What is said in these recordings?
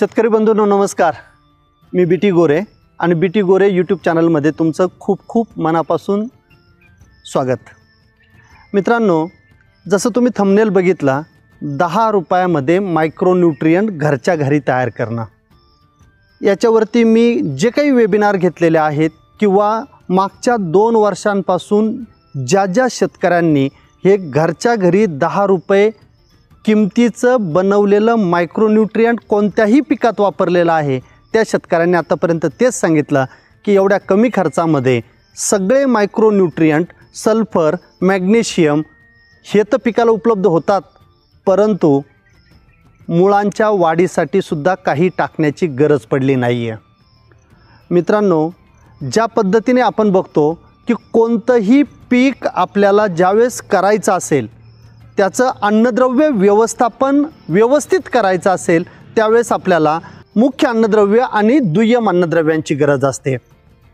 शेतकरी बंधूंनो नमस्कार. मी बी टी गोरे आणि बी टी गोरे यूट्यूब चॅनलमध्ये तुमचं खूप खूप मनापासून स्वागत. मित्रांनो जसं तुम्ही थंबनेल बघितला दहा रुपयामध्ये मायक्रोन्यूट्रियंट घरच्या घरी तयार करणं. याच्यावरती मी जे काही वेबिनार घेतलेले आहेत किंवा मागच्या दोन वर्षांपासून ज्या ज्या शेतकऱ्यांनी हे घरच्या घरी दहा रुपये किमतीचं बनवलेलं मायक्रोन्यूट्रियंट कोणत्याही पिकात वापरलेलं आहे. त्या शेतकऱ्यांनी आतापर्यंत तेच सांगितलं की एवढ्या कमी खर्चामध्ये सगळे मायक्रोन्यूट्रियंट सल्फर मॅग्नेशियम हे तर पिकाला उपलब्ध होतात. परंतु मुळांच्या वाढीसाठी सुद्धा काही टाकण्याची गरज पडली नाही आहे मित्रांनो ज्या पद्धतीने आपण बघतो की कोणतंही पीक आपल्याला ज्यावेळेस करायचं असेल त्याचं अन्नद्रव्य व्यवस्थापन व्यवस्थित करायचं असेल त्यावेळेस आपल्याला मुख्य अन्नद्रव्य आणि दुय्यम अन्नद्रव्यांची गरज असते.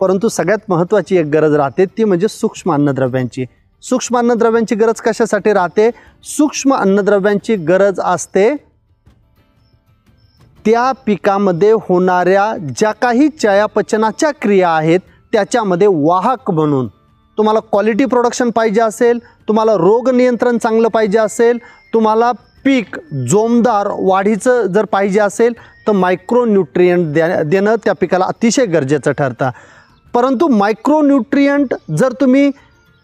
परंतु सगळ्यात महत्त्वाची एक गरज राहते ती म्हणजे सूक्ष्म अन्नद्रव्यांची. सूक्ष्म अन्नद्रव्यांची गरज कशासाठी राहते? सूक्ष्म अन्नद्रव्यांची गरज असते त्या पिकामध्ये होणाऱ्या ज्या काही चयापचनाच्या क्रिया आहेत त्याच्यामध्ये वाहक म्हणून. तुम्हाला क्वालिटी प्रोडक्शन पाहिजे असेल तुम्हाला रोग नियंत्रण चांगलं पाहिजे असेल तुम्हाला पीक जोमदार वाढीचं जर पाहिजे असेल तर मायक्रोन्यूट्रियंट द्या देणं त्या पिकाला अतिशय गरजेचं ठरतं. परंतु मायक्रोन्यूट्रियंट जर तुम्ही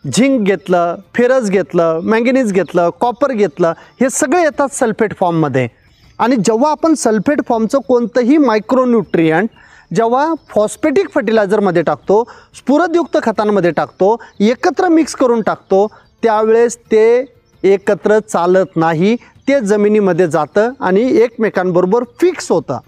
झिंक घेतलं फेरस घेतलं मँगनीज घेतलं कॉपर घेतलं हे सगळे येतात सल्फेट फॉर्ममध्ये आणि जेव्हा आपण सल्फेट फॉर्मचं कोणतंही मायक्रोन्यूट्रियंट जेव्हा फॉस्फेटिक फर्टिलायझरमध्ये टाकतो स्फुरदयुक्त खतांमध्ये टाकतो एकत्र मिक्स करून टाकतो त्यावेळेस ते एकत्र चालत नाही ते जमिनीमध्ये जातं आणि एकमेकांबरोबर फिक्स होतं.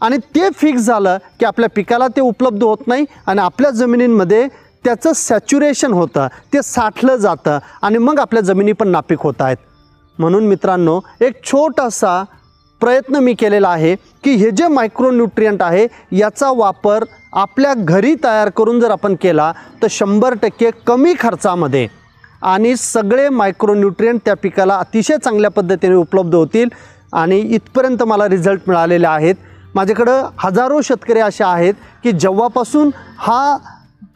आणि ते फिक्स झालं की आपल्या पिकाला ते उपलब्ध होत नाही आणि आपल्या जमिनींमध्ये त्याचं सॅच्युरेशन होतं ते साठलं जातं आणि मग आपल्या जमिनी पण नापीक होत आहेत. म्हणून मित्रांनो एक छोटासा प्रयत्न मी केलेला आहे. की हे जे मायक्रोन्यूट्रियंट आहे याचा वापर आपल्या घरी तयार करून जर आपण केला तर शंभर टक्के कमी खर्चामध्ये आणि सगळे मायक्रोन्यूट्रियंट त्या पिकाला अतिशय चांगल्या पद्धतीने उपलब्ध होतील आणि इथपर्यंत मला रिझल्ट मिळालेले आहेत. माझ्याकडं हजारो शेतकरी असे आहेत की जेव्हापासून हा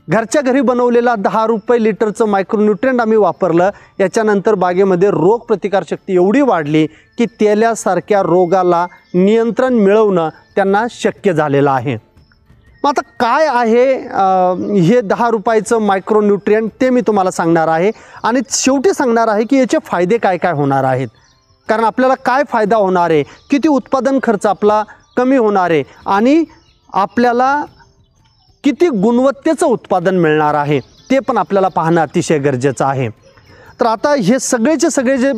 घरच्या घरी बनवलेला दहा रुपये लिटरचं मायक्रोन्युट्रियंट आम्ही वापरलं. याच्यानंतर बागेमध्ये रोग प्रतिकारशक्ती एवढी वाढली की तेल्यासारख्या रोगाला नियंत्रण मिळवणं त्यांना शक्य झालेलं आहे. मग आता काय आहे हे दहा रुपयाचं मायक्रोन्युट्रियंट ते मी तुम्हाला सांगणार आहे. आणि शेवटी सांगणार आहे की याचे फायदे काय काय होणार आहेत. कारण आपल्याला काय फायदा होणार आहे? किती उत्पादन खर्च आपला कमी होणार आहे? आणि आपल्याला किती गुणवत्तेचं उत्पादन मिळणार आहे ते पण आपल्याला पाहणं अतिशय गरजेचं आहे. तर आता हे सगळेचे सगळे जे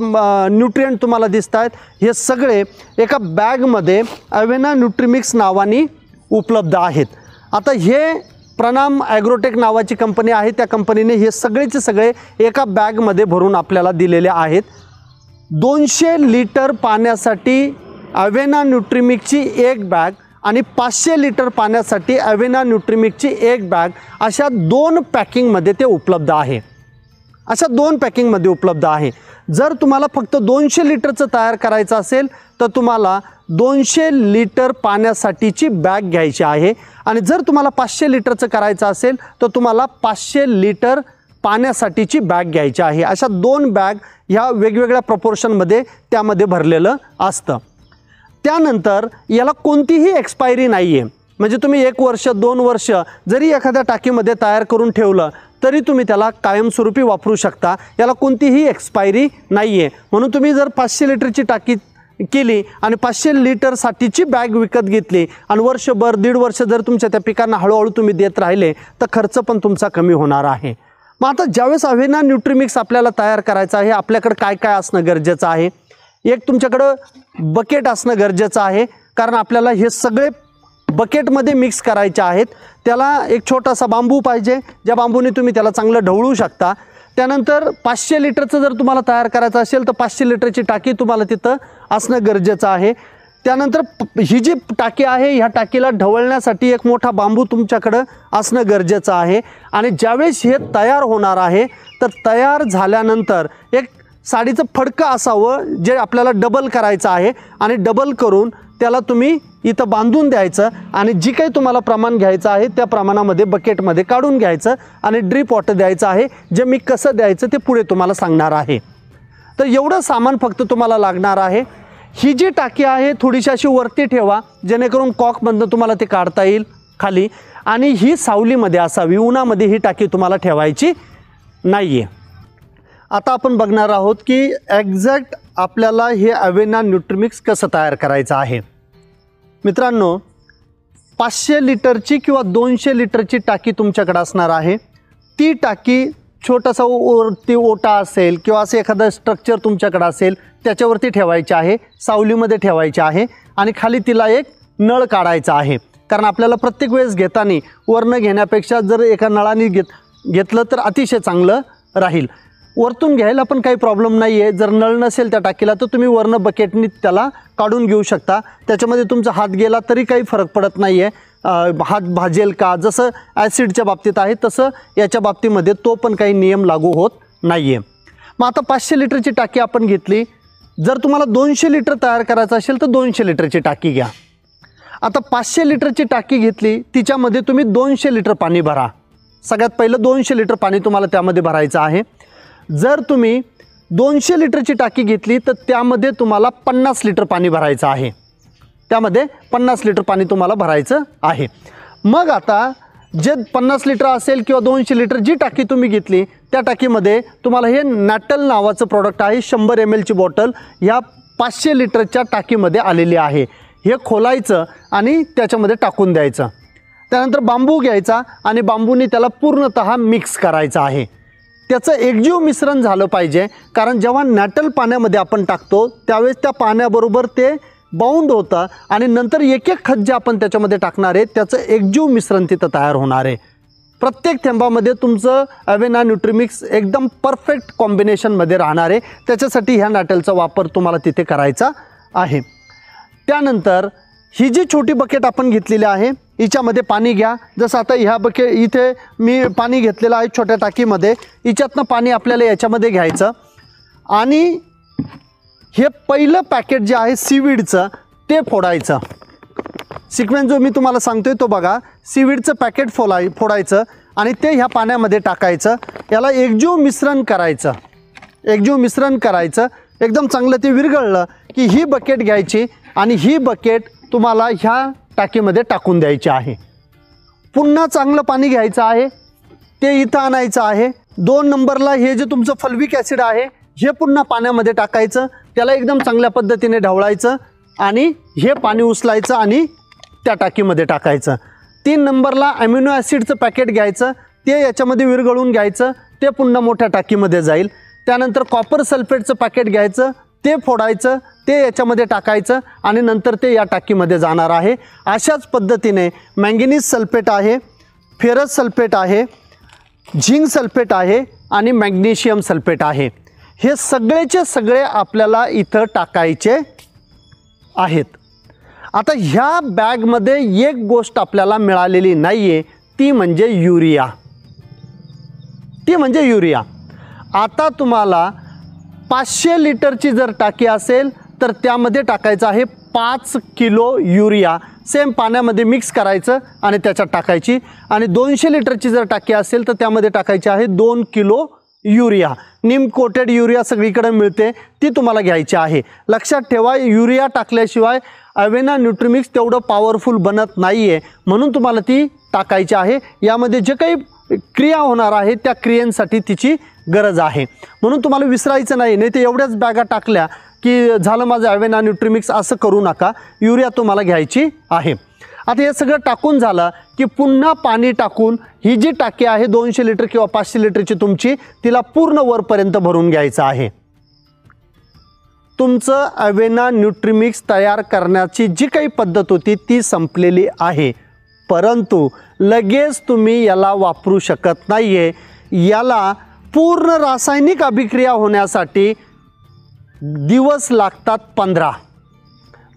न्यूट्रियंट तुम्हाला दिसत आहेत हे सगळे एका बॅगमध्ये अवेना न्यूट्रिमिक्स नावाने उपलब्ध आहेत. आता हे प्रणाम ॲग्रोटेक नावाची कंपनी आहे त्या कंपनीने हे सगळेचे सगळे एका बॅगमध्ये भरून आपल्याला दिलेले आहेत. दोनशे लिटर पाण्यासाठी अवेना न्यूट्रिमिकची एक बॅग आणि पाचशे लिटर पाण्यासाठी अवेना न्यूट्रिमिकची एक बॅग अशा दोन पॅकिंगमध्ये ते उपलब्ध आहे. अशा दोन पॅकिंगमध्ये उपलब्ध आहे. जर तुम्हाला फक्त दोनशे लिटरचं तयार करायचं असेल तर तुम्हाला दोनशे लिटर पाण्यासाठीची बॅग घ्यायची आहे. आणि जर तुम्हाला पाचशे लिटरचं करायचं असेल तर तुम्हाला पाचशे लिटर पाण्यासाठीची बॅग घ्यायची आहे. अशा दोन बॅग ह्या वेगवेगळ्या प्रपोर्शनमध्ये त्यामध्ये भरलेलं असतं. त्यानंतर याला कोणतीही एक्सपायरी नाही आहे म्हणजे तुम्ही एक वर्ष दोन वर्ष जरी एखाद्या टाकीमध्ये तयार करून ठेवलं तरी तुम्ही त्याला कायमस्वरूपी वापरू शकता. याला कोणतीही एक्सपायरी नाही आहे म्हणून तुम्ही जर पाचशे लिटरची टाकी केली आणि पाचशे लिटरसाठीची बॅग विकत घेतली आणि वर्षभर दीड वर्ष जर तुमच्या त्या पिकांना हळूहळू तुम्ही देत राहिले तर खर्च पण तुमचा कमी होणार आहे. मग आता ज्यावेळेस अव्हेना न्यूट्रिमिक्स आपल्याला तयार करायचा आहे आपल्याकडं काय काय असणं गरजेचं आहे? एक तुमच्याकडं बकेट असणं गरजेचं आहे. कारण आपल्याला हे सगळे बकेटमध्ये मिक्स करायचे आहेत. त्याला एक छोटासा बांबू पाहिजे. ज्या बांबूने तुम्ही त्याला चांगलं ढवळू शकता. त्यानंतर पाचशे लिटरचं जर तुम्हाला तयार करायचं असेल तर पाचशे लिटरची टाकी तुम्हाला तिथं असणं गरजेचं आहे. त्यानंतर ही जी टाकी आहे ह्या टाकीला ढवळण्यासाठी एक मोठा बांबू तुमच्याकडं असणं गरजेचं आहे. आणि ज्यावेळेस हे तयार होणार आहे तर तयार झाल्यानंतर एक साडीचं फडकं असावं जे आपल्याला डबल करायचं आहे आणि डबल करून त्याला तुम्ही इथं बांधून द्यायचं आणि जी काही तुम्हाला प्रमाण घ्यायचं आहे त्या प्रमाणामध्ये बकेटमध्ये काढून घ्यायचं आणि ड्रीप वॉटर द्यायचं आहे जे मी कसं द्यायचं ते पुढे तुम्हाला सांगणार आहे. तर एवढं सामान फक्त तुम्हाला लागणार आहे. ही जी टाकी आहे थोडीशी अशी वरती ठेवा जेणेकरून कॉकमधनं तुम्हाला ते काढता येईल खाली. आणि ही सावलीमध्ये असावी उन्हामध्ये ही टाकी तुम्हाला ठेवायची नाही आहे आता आपण बघणार आहोत की एक्झॅक्ट आपल्याला हे अवेना न्यूट्रिमिक्स कसं तयार करायचं आहे. मित्रांनो पाचशे लिटरची किंवा दोनशे लिटरची टाकी तुमच्याकडे असणार आहे. ती टाकी छोटासा वरती ओटा असेल किंवा असं एखादं स्ट्रक्चर तुमच्याकडे असेल त्याच्यावरती ठेवायचे आहे सावलीमध्ये ठेवायचे आहे आणि खाली तिला एक नळ काढायचा आहे. कारण आपल्याला प्रत्येक वेळेस घेताना वरनं घेण्यापेक्षा जर एका नळाने घेत घेतलं तर अतिशय चांगलं राहील. वरतून घ्यायला पण काही प्रॉब्लेम नाही आहे जर नळ नसेल त्या टाकीला तर तुम्ही वरनं बकेटनी त्याला काढून घेऊ शकता. त्याच्यामध्ये तुमचा हात गेला तरी काही फरक पडत नाही आहे हात भाजेल का? जसं ॲसिडच्या बाबतीत आहे तसं याच्या बाबतीमध्ये तो पण काही नियम लागू होत नाही आहे मग आता पाचशे लिटरची टाकी आपण घेतली. जर तुम्हाला दोनशे लिटर तयार करायचं असेल तर दोनशे लिटरची टाकी घ्या. आता पाचशे लिटरची टाकी घेतली तिच्यामध्ये तुम्ही दोनशे लिटर पाणी भरा. सगळ्यात पहिलं दोनशे लिटर पाणी तुम्हाला त्यामध्ये भरायचं आहे. जर तुम्ही दोनशे लिटरची टाकी घेतली तर त्यामध्ये तुम्हाला पन्नास लिटर पाणी भरायचं आहे. त्यामध्ये पन्नास लिटर पाणी तुम्हाला भरायचं आहे. मग आता जे पन्नास लिटर असेल किंवा दोनशे लिटर जी टाकी तुम्ही घेतली त्या टाकीमध्ये तुम्हाला हे नॅटल नावाचं प्रॉडक्ट आहे शंभर एम एलची बॉटल ह्या पाचशे लिटरच्या टाकीमध्ये आलेली आहे. हे खोलायचं आणि त्याच्यामध्ये टाकून द्यायचं. त्यानंतर बांबू घ्यायचा आणि बांबूने त्याला पूर्णतः मिक्स करायचं आहे. त्याचं एकजीव मिश्रण झालं पाहिजे. कारण जेव्हा नॅटल पाण्यामध्ये आपण टाकतो त्यावेळेस त्या पाण्याबरोबर ते बाउंड होतं आणि नंतर एक एक खत जे आपण त्याच्यामध्ये टाकणार आहे त्याचं एकजीव मिश्रण तिथं तयार होणार आहे. प्रत्येक थेंबामध्ये तुमचं अवेना न्यूट्रिमिक्स एकदम परफेक्ट कॉम्बिनेशनमध्ये राहणार आहे. त्याच्यासाठी ह्या नॅटलचा वापर तुम्हाला तिथे करायचा आहे. त्यानंतर ही जी छोटी बकेट आपण घेतलेली आहे हिच्यामध्ये पाणी घ्या. जसं आता ह्या बकेट इथे मी पाणी घेतलेलं आहे छोट्या टाकीमध्ये. हिच्यातनं पाणी आपल्याला याच्यामध्ये घ्यायचं. आणि हे पहिलं पॅकेट जे आहे सीवीडचं ते फोडायचं. सिक्वेन्स जो मी तुम्हाला सांगतोय तो बघा. सीवीडचं पॅकेट फोलाय फोडायचं आणि ते ह्या पाण्यामध्ये टाकायचं. याला एकजीव मिश्रण करायचं. एकजीव मिश्रण करायचं. एकदम चांगलं ते विरघळलं की ही बकेट घ्यायची आणि ही बकेट तुम्हाला ह्या टाकीमध्ये टाकून द्यायची आहे. पुन्हा चांगलं पाणी घ्यायचं आहे. ते इथं आणायचं आहे. दोन नंबरला हे जे तुमचं फल्विक ॲसिड आहे हे पुन्हा पाण्यामध्ये टाकायचं. त्याला एकदम चांगल्या पद्धतीने ढवळायचं आणि हे पाणी उचलायचं आणि त्या टाकीमध्ये टाकायचं. तीन नंबरला ॲम्युनो ॲसिडचं पॅकेट घ्यायचं. ते याच्यामध्ये विरघळून घ्यायचं. ते पुन्हा मोठ्या टाकीमध्ये जाईल. त्यानंतर कॉपर सल्फेटचं पॅकेट घ्यायचं. ते फोडायचं ते याच्यामध्ये टाकायचं आणि नंतर ते या टाकीमध्ये जाणार आहे. अशाच पद्धतीने मँगेनीज सल्फेट आहे फेरस सल्फेट आहे झिंक सल्फेट आहे आणि मॅग्नेशियम सल्फेट आहे. हे सगळेचे सगळे आपल्याला इथं टाकायचे आहेत. आता ह्या बॅगमध्ये एक गोष्ट आपल्याला मिळालेली नाही आहे ती म्हणजे युरिया. ती म्हणजे युरिया. आता तुम्हाला पाचशे लिटरची जर टाकी असेल तर त्यामध्ये टाकायचं आहे पाच किलो युरिया. सेम पाण्यामध्ये मिक्स करायचं आणि त्याच्यात टाकायची. आणि दोनशे लिटरची जर टाकी असेल तर त्यामध्ये टाकायची आहे दोन kilo urea. Neem coated urea सगळीकडे मिळते ती तुम्हाला घ्यायची आहे. लक्षात ठेवा युरिया टाकल्याशिवाय अवेना न्यूट्रिमिक्स तेवढं पॉवरफुल बनत नाही आहे म्हणून तुम्हाला ती टाकायची आहे. यामध्ये जे काही क्रिया होणार आहे त्या क्रियांसाठी तिची गरज आहे. म्हणून तुम्हाला विसरायचं नाही नाही ते एवढ्याच बॅगा टाकल्या की झालं माझं अवेना न्यूट्रिमिक्स असं करू नका युरिया तुम्हाला घ्यायची आहे. आता हे सगळं टाकून झालं की पुन्हा पाणी टाकून ही जी टाकी आहे दोनशे लिटर किंवा पाचशे लिटरची तुमची तिला पूर्ण वरपर्यंत भरून घ्यायचं आहे. तुमचं अवेना न्यूट्रिमिक्स तयार करण्याची जी काही पद्धत होती ती संपलेली आहे. परंतु लगेच तुम्ही याला वापरू शकत नाही आहे याला पूर्ण रासायनिक अभिक्रिया होण्यासाठी दिवस लागतात पंधरा.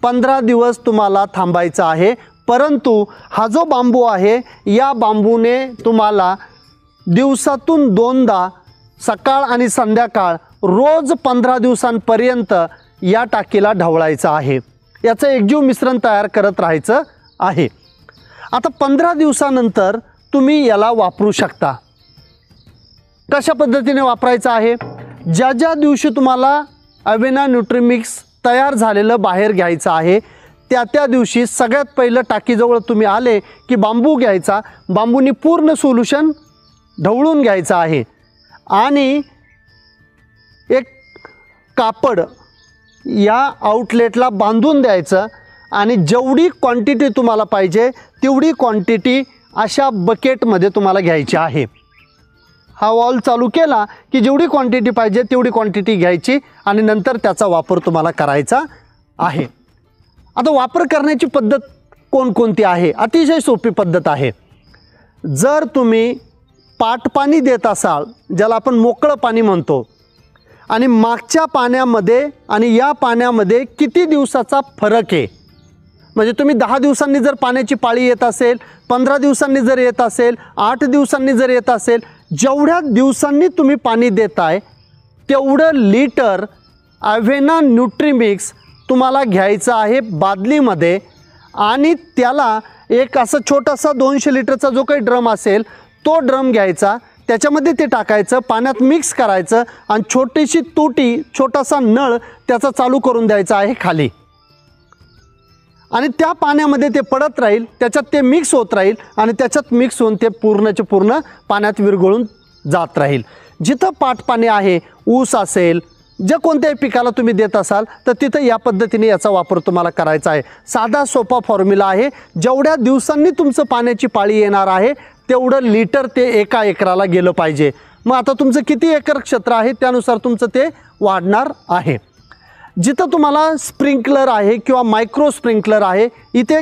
पंधरा दिवस तुम्हाला थांबायचं आहे. परंतु हा जो बांबू आहे या बांबूने तुम्हाला दिवसातून दोनदा सकाळ आणि संध्याकाळ रोज पंधरा दिवसांपर्यंत या टाकीला ढवळायचं आहे. याचं एकजीव मिश्रण तयार करत राहायचं आहे. आता पंधरा दिवसानंतर तुम्ही याला वापरू शकता. कशा पद्धतीने वापरायचं आहे? ज्या ज्या दिवशी तुम्हाला अवेना न्यूट्रीमिक्स तयार झालेलं बाहेर घ्यायचं आहे त्या त्या दिवशी सगळ्यात पहिलं टाकीजवळ तुम्ही आले की बांबू घ्यायचा बांबूनी पूर्ण सोल्युशन ढवळून घ्यायचं आहे. आणि एक कापड या आउटलेटला बांधून द्यायचं आणि जेवढी क्वांटिटी तुम्हाला पाहिजे तेवढी क्वांटिटी अशा बकेटमध्ये तुम्हाला घ्यायची आहे. हा वॉल चालू केला की जेवढी क्वांटिटी पाहिजे तेवढी क्वांटिटी घ्यायची आणि नंतर त्याचा वापर तुम्हाला करायचा आहे. आता वापर करण्याची पद्धत कोणकोणती आहे? अतिशय सोपी पद्धत आहे. जर तुम्ही पाटपाणी देत असाल ज्याला आपण मोकळं पाणी म्हणतो आणि मागच्या पाण्यामध्ये आणि या पाण्यामध्ये किती दिवसाचा फरक आहे? म्हणजे तुम्ही दहा दिवसांनी जर पाण्याची पाळी येत असेल पंधरा दिवसांनी जर येत असेल आठ दिवसांनी जर येत असेल जेवढ्या दिवसांनी तुम्ही पाणी देताय तेवढं लिटर ॲव्हेना न्यूट्रीमिक्स तुम्हाला घ्यायचं आहे बादलीमध्ये. आणि त्याला एक असं छोटासा दोनशे लिटरचा जो काही ड्रम असेल तो ड्रम घ्यायचा. त्याच्यामध्ये ते टाकायचं पाण्यात मिक्स करायचं आणि छोटीशी तुटी छोटासा नळ त्याचा चालू करून द्यायचा आहे खाली. आणि त्या पाण्यामध्ये ते पडत राहील त्याच्यात ते मिक्स होत राहील आणि त्याच्यात मिक्स होऊन ते पूर्णचे पूर्ण पाण्यात विरघळून जात राहील. जिथं पाटपाणी आहे ऊस असेल ज्या कोणत्याही पिकाला तुम्ही देत असाल तर तिथं या पद्धतीने याचा वापर तुम्हाला करायचा आहे. साधा सोपा फॉर्म्युला आहे जेवढ्या दिवसांनी तुमचं पाण्याची पाळी येणार आहे तेवढं लिटर ते एका एकराला गेलं पाहिजे. मग आता तुमचं किती एकर क्षेत्र आहे त्यानुसार तुमचं ते वाढणार आहे. जिथं तुम्हाला स्प्रिंकलर आहे किंवा मायक्रो स्प्रिंकलर आहे इथे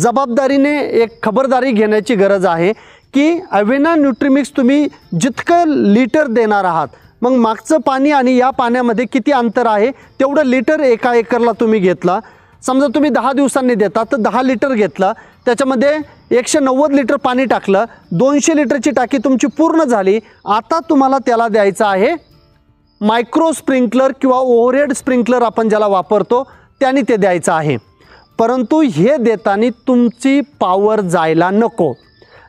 जबाबदारीने एक खबरदारी घेण्याची गरज आहे की अवेना न्यूट्रीमिक्स तुम्ही जितकं लिटर देणार आहात मग मागचं पाणी आणि या पाण्यामध्ये किती अंतर आहे तेवढं लिटर एका एकरला तुम्ही घेतला. समजा तुम्ही दहा दिवसांनी देता तर दहा लिटर घेतलं. त्याच्यामध्ये एकशे नव्वद लिटर पाणी टाकलं दोनशे लिटरची टाकी तुमची पूर्ण झाली. आता तुम्हाला त्याला द्यायचं आहे मायक्रो स्प्रिंकलर किंवा ओव्हरहेड स्प्रिंकलर आपण ज्याला वापरतो त्याने ते द्यायचं आहे. परंतु हे देताना तुमची पावर जायला नको.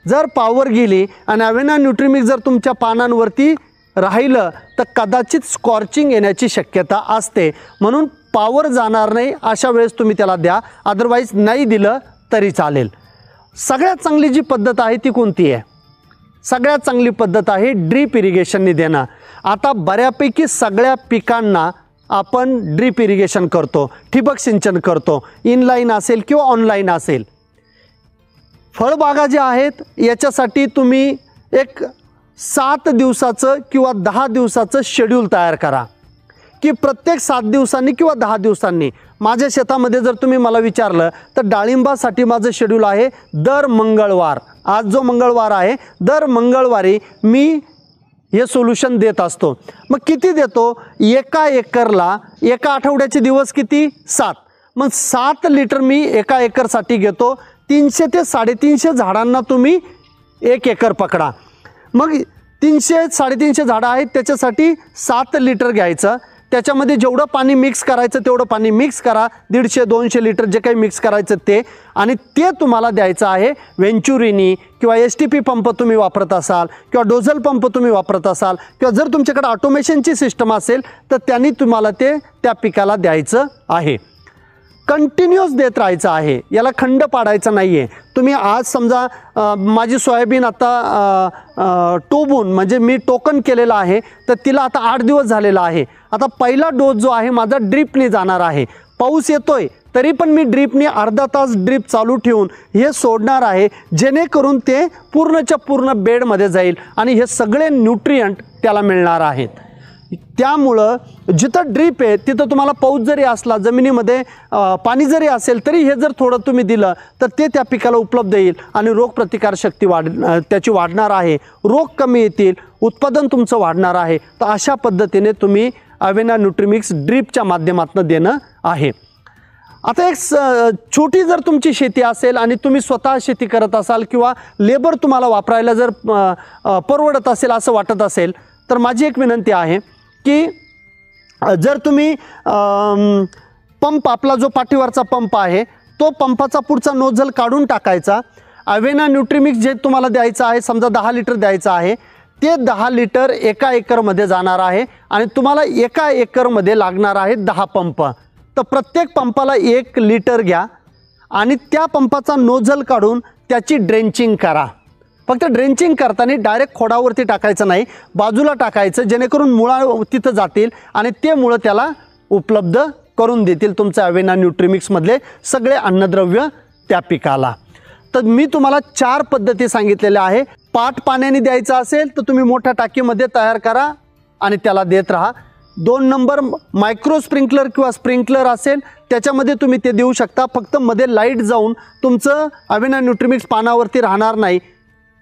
जर पावर गेली आणि अवेना न्यूट्रिमिक जर तुमच्या पानांवरती राहिलं तर कदाचित स्कॉर्चिंग येण्याची शक्यता असते. म्हणून पावर जाणार नाही अशा वेळेस तुम्ही त्याला द्या. अदरवाईज नाही दिलं तरी चालेल. सगळ्यात चांगली जी पद्धत आहे ती कोणती आहे? सगळ्यात चांगली पद्धत आहे ड्रीप इरिगेशनने देणं. आता बऱ्यापैकी सगळ्या पिकांना आपण ड्रीप इरिगेशन करतो ठिबक सिंचन करतो इनलाईन असेल किंवा ऑनलाईन असेल. फळबागा ज्या आहेत याच्यासाठी तुम्ही एक सात दिवसाचं किंवा दहा दिवसाचं शेड्यूल तयार करा. की प्रत्येक सात दिवसांनी किंवा दहा दिवसांनी माझ्या शेतामध्ये जर तुम्ही मला विचारलं तर डाळिंबासाठी माझं शेड्यूल आहे दर मंगळवार. आज जो मंगळवार आहे दर मंगळवारी मी हे सोल्युशन देत असतो. मग किती देतो? एका एकरला एका आठवड्याचे दिवस किती? सात. मग सात लिटर मी एका एकरसाठी घेतो. तीनशे ते साडेतीनशे झाडांना तुम्ही एक एकर पकडा. मग तीनशे साडेतीनशे झाडं आहेत त्याच्यासाठी सात लिटर घ्यायचं. त्याच्यामध्ये जेवढं पाणी मिक्स करायचं तेवढं पाणी मिक्स करा. दीडशे दोनशे लिटर जे काही मिक्स करायचं ते. आणि ते तुम्हाला द्यायचं आहे वेंचुरिनी किंवा एस टी पी पंप तुम्ही वापरत असाल किंवा डोझल पंप तुम्ही वापरत असाल किंवा जर तुमच्याकडे ऑटोमेशनची सिस्टम असेल तर त्यांनी तुम्हाला ते त्या पिकाला द्यायचं आहे. कंटिन्युअस देत राहायचं आहे. याला खंड पाडायचा नाही आहे तुम्ही आज समजा माझी सोयाबीन आता टोबून म्हणजे मी टोकन केलेलं आहे तर तिला आता आठ दिवस झालेला आहे. आता पहिला डोस जो आहे माझा ड्रीपने जाणार आहे. पाऊस येतोय तरी पण मी ड्रीपने अर्धा तास ड्रीप चालू ठेवून हे सोडणार आहे जेणेकरून ते पूर्णच्या पूर्ण बेडमध्ये जाईल आणि हे सगळे न्यूट्रियंट त्याला मिळणार आहेत. त्यामुळं जिथं ड्रीप आहे तिथं तुम्हाला पाऊस जरी असला जमिनीमध्ये पाणी जरी असेल तरी हे जर थोडं तुम्ही दिलं तर ते त्या पिकाला उपलब्ध येईल आणि रोगप्रतिकारशक्ती वाढ त्याची वाढणार आहे. रोग कमी येतील उत्पादन तुमचं वाढणार आहे. तर अशा पद्धतीने तुम्ही अवेना न्यूट्रिमिक्स ड्रीपच्या माध्यमातून देणं आहे. आता एक स छोटी जर तुमची शेती असेल आणि तुम्ही स्वतः शेती करत असाल किंवा लेबर तुम्हाला वापरायला जर परवडत असेल असं वाटत असेल तर माझी एक विनंती आहे की जर तुम्ही पंप आपला जो पाठीवरचा पंप आहे तो पंपाचा पुढचा नोझल काढून टाकायचा. अवेना न्यूट्रीमिक्स जे तुम्हाला द्यायचं आहे समजा दहा लिटर द्यायचं आहे ते दहा लिटर एका एकरमध्ये जाणार आहे आणि तुम्हाला एका एकरमध्ये लागणार आहे दहा पंप. तर प्रत्येक पंपाला एक लिटर घ्या आणि त्या पंपाचा नोझल काढून त्याची ड्रेंचिंग करा. फक्त ड्रेंचिंग करताना डायरेक्ट खोडावरती टाकायचं नाही बाजूला टाकायचं जेणेकरून मुळा तिथं जातील आणि ते मुळं त्याला उपलब्ध करून देतील तुमच्या अवेना न्यूट्रिमिक्समधले सगळे अन्नद्रव्य त्या पिकाला. तर मी तुम्हाला चार पद्धती सांगितलेल्या आहे. पाट पाण्याने द्यायचं असेल तर तुम्ही मोठ्या टाकीमध्ये तयार करा आणि त्याला देत राहा. दोन नंबर मायक्रो स्प्रिंकलर किंवा स्प्रिंकलर असेल त्याच्यामध्ये तुम्ही ते देऊ शकता. फक्त मध्ये लाइट जाऊन तुमचं अवेना न्यूट्रिमिक्स पानावरती राहणार नाही.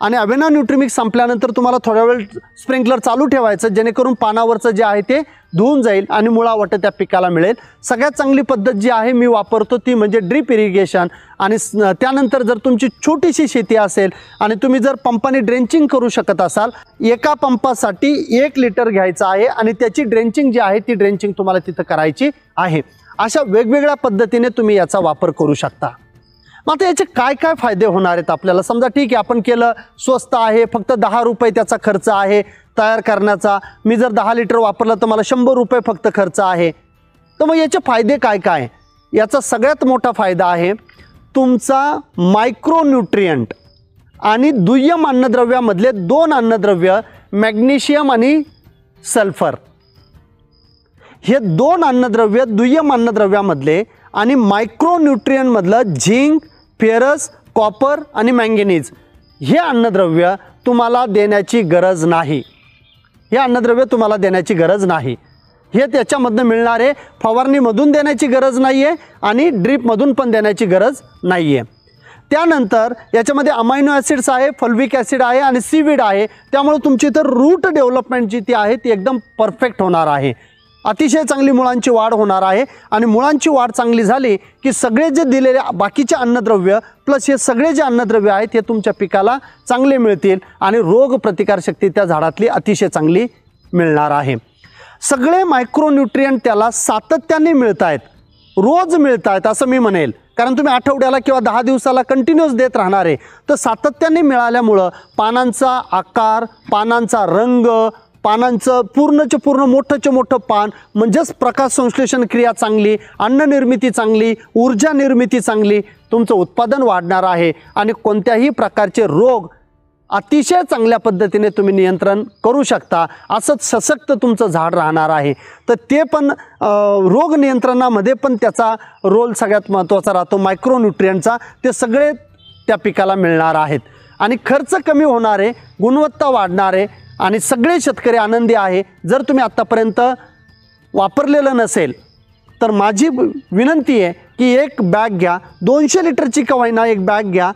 आणि अवेना न्यूट्रिमिक्स संपल्यानंतर तुम्हाला थोड्या वेळ स्प्रिंकलर चालू ठेवायचं जेणेकरून पानावरचं जे आहे ते धुवून जाईल आणि मुळावाटं त्या पिकाला मिळेल. सगळ्यात चांगली पद्धत जी आहे मी वापरतो ती म्हणजे ड्रीप इरिगेशन. आणि त्यानंतर जर तुमची छोटीशी शेती असेल आणि तुम्ही जर पंपाने ड्रेंचिंग करू शकत असाल एका पंपासाठी एक लिटर घ्यायचं आहे आणि त्याची ड्रेंचिंग जी आहे ती ड्रेंचिंग तुम्हाला तिथं करायची आहे. अशा वेगवेगळ्या पद्धतीने तुम्ही याचा वापर करू शकता. आता याचे काय काय फायदे होणार आहेत आपल्याला? समजा ठीक आहे आपण केलं स्वस्त आहे फक्त दहा रुपये त्याचा खर्च आहे तयार करण्याचा. मी जर दहा लिटर वापरलं तर मला शंभर रुपये फक्त खर्च आहे. तर मग याचे फायदे काय काय? याचा सगळ्यात मोठा फायदा आहे तुमचा मायक्रोन्यूट्रियंट आणि दुय्यम अन्नद्रव्यामधले दोन अन्नद्रव्य मॅग्नेशियम आणि सल्फर हे दोन अन्नद्रव्य दुय्यम अन्नद्रव्यामधले आणि मायक्रोन्यूट्रियनमधलं झिंक फेरस कॉपर आणि मँगेनीज हे अन्नद्रव्य तुम्हाला देण्याची गरज नाही. हे अन्नद्रव्य तुम्हाला देण्याची गरज नाही. हे त्याच्यामधनं मिळणारे फवारणीमधून देण्याची गरज नाही आहे आणि ड्रीपमधून पण देण्याची गरज नाही आहे त्यानंतर याच्यामध्ये अमायनो ॲसिड्स आहे फल्विक ॲसिड आहे आणि सीविड आहे. त्यामुळे तुमची इथं रूट डेव्हलपमेंट जी ती आहे ती एकदम परफेक्ट होणार आहे. अतिशय चांगली मुळांची वाढ होणार आहे आणि मुळांची वाढ चांगली झाली की सगळे जे दिलेले बाकीचे अन्नद्रव्य प्लस हे सगळे जे अन्नद्रव्य आहेत हे तुमच्या पिकाला चांगले मिळतील आणि रोग प्रतिकारशक्ती त्या झाडातली अतिशय चांगली मिळणार आहे. सगळे मायक्रोन्युट्रियंट त्याला सातत्याने मिळत आहेत. रोज मिळत आहेत असं मी म्हणेल. कारण तुम्ही आठवड्याला किंवा दहा दिवसाला कंटिन्युअस देत राहणार आहे. तर सातत्याने मिळाल्यामुळं पानांचा आकार पानांचा रंग पानांचं पूर्णचे पूर्ण मोठंचे मोठं पान म्हणजेच प्रकाश संश्लेषण क्रिया चांगली अन्न निर्मिती चांगली ऊर्जा निर्मिती चांगली तुमचं उत्पादन वाढणार आहे. आणि कोणत्याही प्रकारचे रोग अतिशय चांगल्या पद्धतीने तुम्ही नियंत्रण करू शकता. असंच सशक्त तुमचं झाड राहणार आहे. तर ते पण रोग नियंत्रणामध्ये पण त्याचा रोल सगळ्यात महत्त्वाचा राहतो. मायक्रोन्युट्रियनचा ते सगळे त्या पिकाला मिळणार आहेत. आणि खर्च कमी होणारे गुणवत्ता वाढणारे आणि सगळे शेतकरी आनंदी आहे. जर तुम्ही आत्तापर्यंत वापरलेलं नसेल तर माझी विनंती आहे की एक बॅग घ्या दोनशे लिटरची कवायना एक बॅग घ्या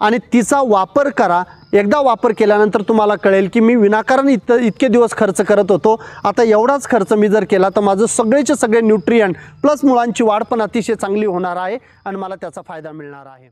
आणि तिचा वापर करा. एकदा वापर केल्यानंतर तुम्हाला कळेल की मी विनाकारण इत इतके दिवस खर्च करत होतो. आता एवढाच खर्च मी जर केला तर माझं सगळेचे सगळे न्यूट्रियंट प्लस मुळांची वाढ पण अतिशय चांगली होणार आहे आणि मला त्याचा फायदा मिळणार आहे.